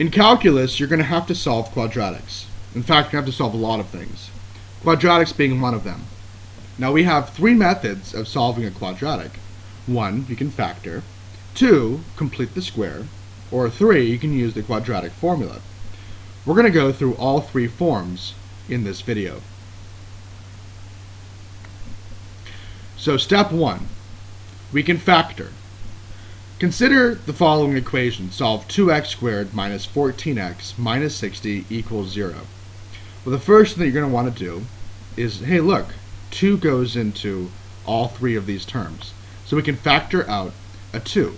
In calculus, you're going to have to solve quadratics. In fact, you have to solve a lot of things. Quadratics being one of them. Now we have three methods of solving a quadratic. One, you can factor. Two, complete the square. Or three, you can use the quadratic formula. We're going to go through all three forms in this video. So step one, we can factor. Consider the following equation. Solve 2x squared minus 14x minus 60 equals 0. Well, the first thing that you're going to want to do is, hey, look, 2 goes into all three of these terms. So we can factor out a 2.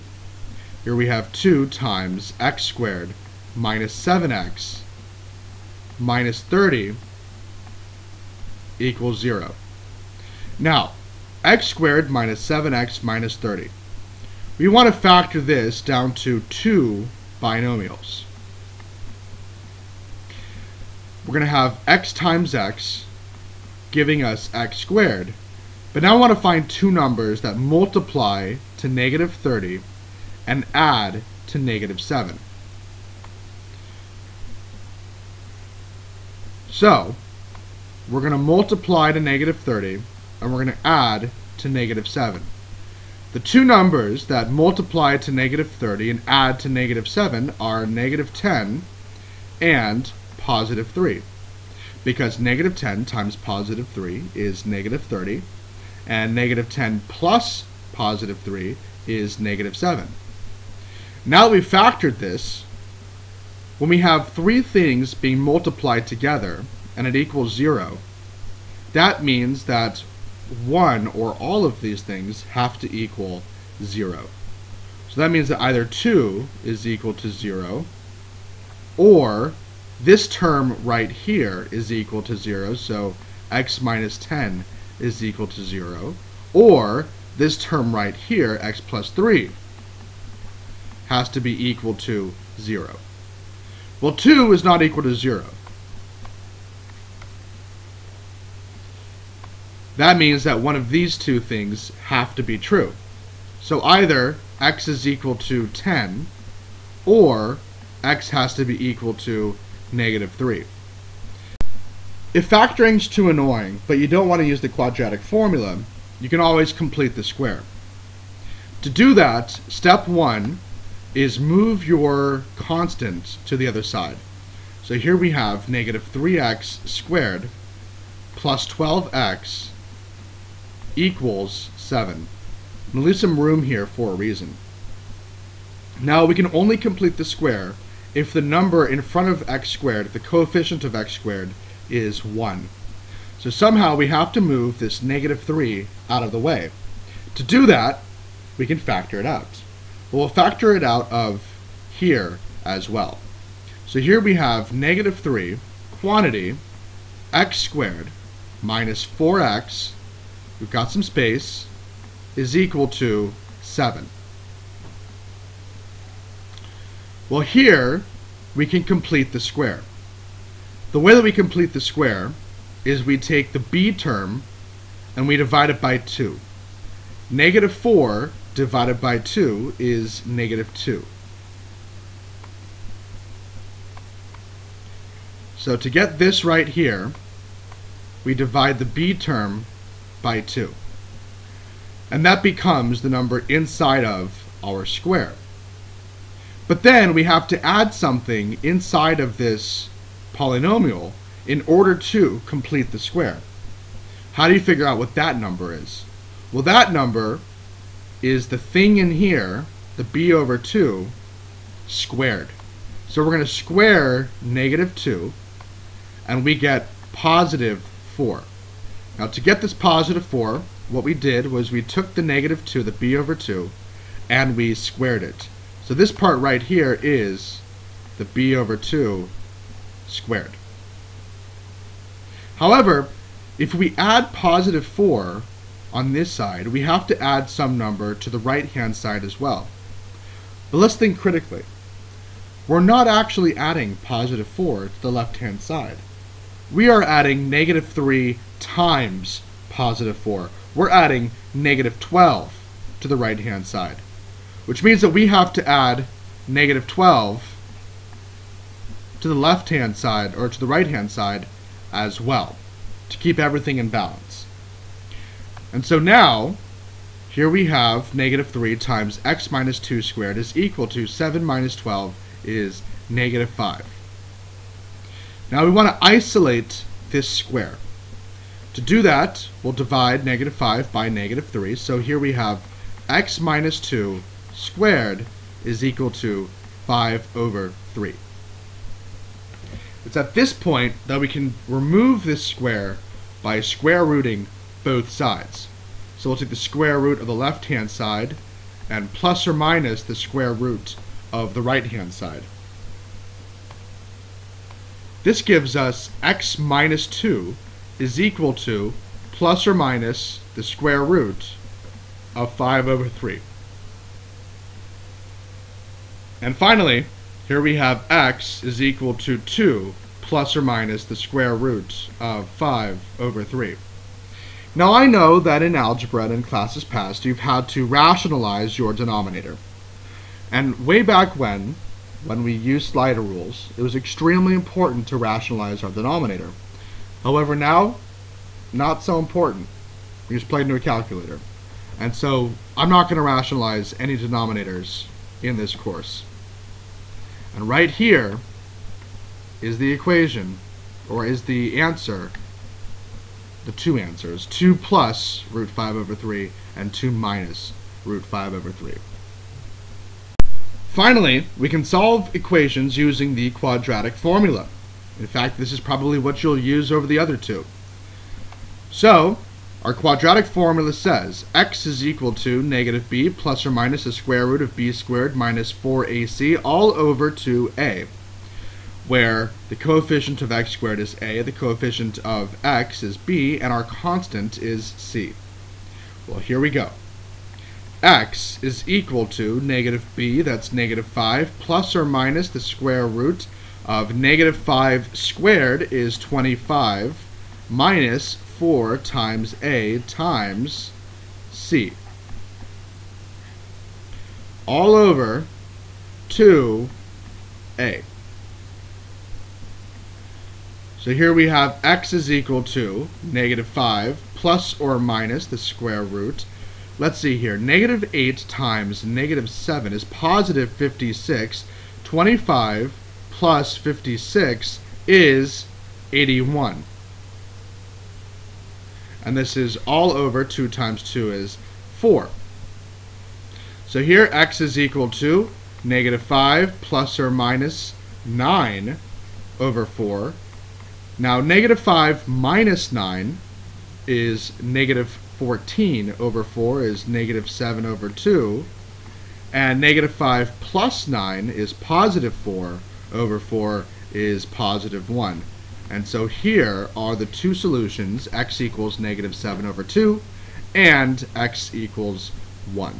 Here we have 2 times x squared minus 7x minus 30 equals 0. Now, x squared minus 7x minus 30. We want to factor this down to two binomials. We're going to have x times x giving us x squared. But now I want to find two numbers that multiply to negative 30 and add to negative 7. So, we're going to multiply to negative 30 and we're going to add to negative 7. The two numbers that multiply to negative 30 and add to negative 7 are negative 10 and positive 3. Because negative 10 times positive 3 is negative 30, and negative 10 plus positive 3 is negative 7. Now that we've factored this, when we have three things being multiplied together and it equals 0, that means that one or all of these things have to equal 0. So that means that either 2 is equal to 0, or this term right here is equal to 0, so x minus 10 is equal to 0, or this term right here, x plus 3, has to be equal to 0. Well, 2 is not equal to 0. That means that one of these two things have to be true. So either x is equal to 10 or x has to be equal to negative 3. If factoring is too annoying, but you don't want to use the quadratic formula, you can always complete the square. To do that, step 1 is move your constant to the other side. So here we have negative 3x squared plus 12x equals 7. I'm going to leave some room here for a reason. Now we can only complete the square if the number in front of x squared, the coefficient of x squared, is 1. So somehow we have to move this negative 3 out of the way. To do that, we can factor it out. We'll factor it out of here as well. So here we have negative 3, quantity, x squared, minus 4x we've got some space, is equal to 7. Well, here we can complete the square. The way that we complete the square is we take the b term and we divide it by 2. Negative 4 divided by 2 is negative 2. So to get this right here, we divide the b term by 2. And that becomes the number inside of our square. But then we have to add something inside of this polynomial in order to complete the square. How do you figure out what that number is? Well, that number is the thing in here, the b over 2, squared. So we're going to square negative 2, and we get positive 4. Now to get this positive 4, what we did was we took the negative 2, the b over 2, and we squared it. So this part right here is the b over 2 squared. However, if we add positive 4 on this side, we have to add some number to the right-hand side as well. But let's think critically. We're not actually adding positive 4 to the left-hand side. We are adding negative 3 times positive 4. We're adding negative 12 to the right hand side, which means that we have to add negative 12 to the left hand side or to the right hand side as well to keep everything in balance. And so now, here we have negative 3 times x minus 2 squared is equal to 7 minus 12 is negative 5. Now we want to isolate this square. To do that, we'll divide negative 5 by negative 3. So here we have x minus 2 squared is equal to 5 over 3. It's at this point that we can remove this square by square rooting both sides. So we'll take the square root of the left-hand side and plus or minus the square root of the right-hand side. This gives us x minus 2 is equal to plus or minus the square root of 5 over 3. And finally, here we have x is equal to 2 plus or minus the square root of 5 over 3. Now I know that in algebra and in classes past you've had to rationalize your denominator. And way back when, when we used slider rules, it was extremely important to rationalize our denominator. However, now, not so important. We just plug into a calculator. And so, I'm not going to rationalize any denominators in this course. And right here is the equation, or is the answer, the two answers. 2 plus root 5 over 3, and 2 minus root 5 over 3. Finally, we can solve equations using the quadratic formula. In fact, this is probably what you'll use over the other two. So, our quadratic formula says x is equal to negative b plus or minus the square root of b squared minus 4ac all over 2a, where the coefficient of x squared is a, the coefficient of x is b, and our constant is c. Well, here we go x is equal to negative b, that's negative 5, plus or minus the square root of negative 5 squared is 25, minus 4 times a times c. All over 2a. So here we have x is equal to negative 5 plus or minus the square root Let's see here. Negative 8 times negative 7 is positive 56. 25 plus 56 is 81. And this is all over 2 times 2 is 4. So here x is equal to negative 5 plus or minus 9 over 4. Now negative 5 minus 9 is negative 14 over 4 is negative 7 over 2. And negative 5 plus 9 is positive 4 over 4 is positive 1. And so here are the two solutions, x equals negative 7 over 2 and x equals 1.